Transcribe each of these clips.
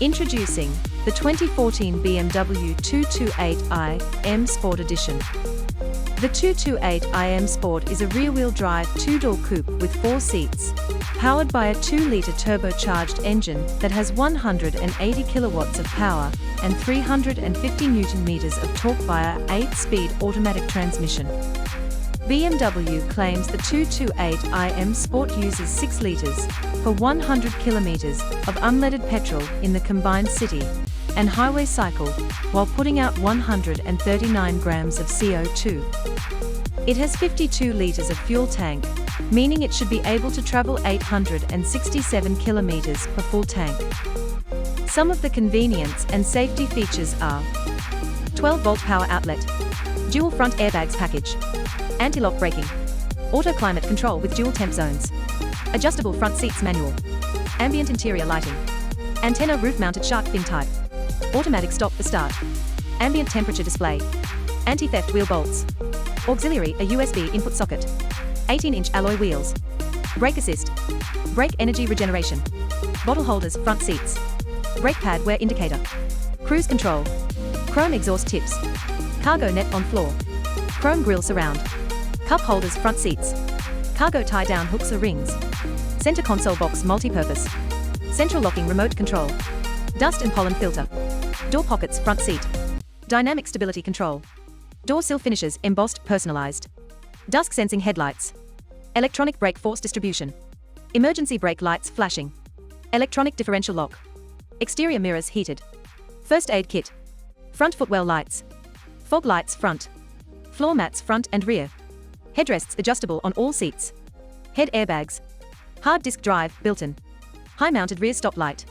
Introducing the 2014 BMW 228i M Sport Edition. The 228i M Sport is a rear-wheel drive two-door coupe with four seats, powered by a 2-litre turbocharged engine that has 180 kilowatts of power and 350 newton meters of torque via 8-speed automatic transmission. BMW claims the 228i M Sport uses 6 litres per 100 kilometres of unleaded petrol in the combined city and highway cycle while putting out 139 grams of CO2. It has 52 litres of fuel tank, meaning it should be able to travel 867 kilometres per full tank. Some of the convenience and safety features are 12 volt power outlet, dual front airbags package, anti-lock braking, auto climate control with dual temp zones, adjustable front seats manual, ambient interior lighting, antenna roof mounted shark fin type, automatic stop for start, ambient temperature display, anti-theft wheel bolts, auxiliary a USB input socket, 18-inch alloy wheels, brake assist, brake energy regeneration, bottle holders front seats, brake pad wear indicator, cruise control, chrome exhaust tips, cargo net on floor, chrome grille surround, cup holders front seats, cargo tie-down hooks or rings, center console box multi-purpose, central locking remote control, dust and pollen filter, door pockets front seat, dynamic stability control, door sill finishes embossed personalized, dusk sensing headlights, electronic brake force distribution, emergency brake lights flashing, electronic differential lock, exterior mirrors heated, first aid kit, front footwell lights, fog lights front, floor mats front and rear, Headrests adjustable on all seats. Head airbags. Hard disk drive built-in. High-mounted rear stop light.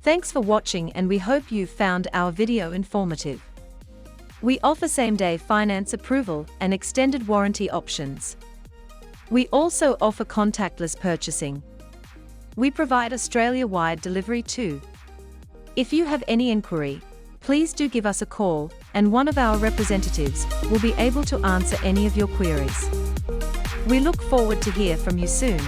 Thanks for watching and we hope you found our video informative. We offer same-day finance approval and extended warranty options. We also offer contactless purchasing. We provide Australia-wide delivery too. If you have any inquiry, please do give us a call and one of our representatives will be able to answer any of your queries. We look forward to hear from you soon.